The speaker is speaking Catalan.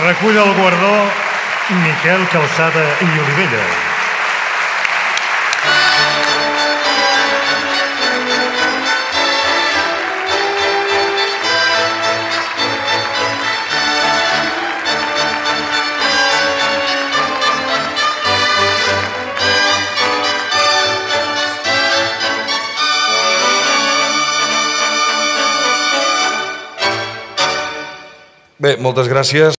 Recull el guardó Miquel Calçada i Olivella. Bé, moltes gràcies.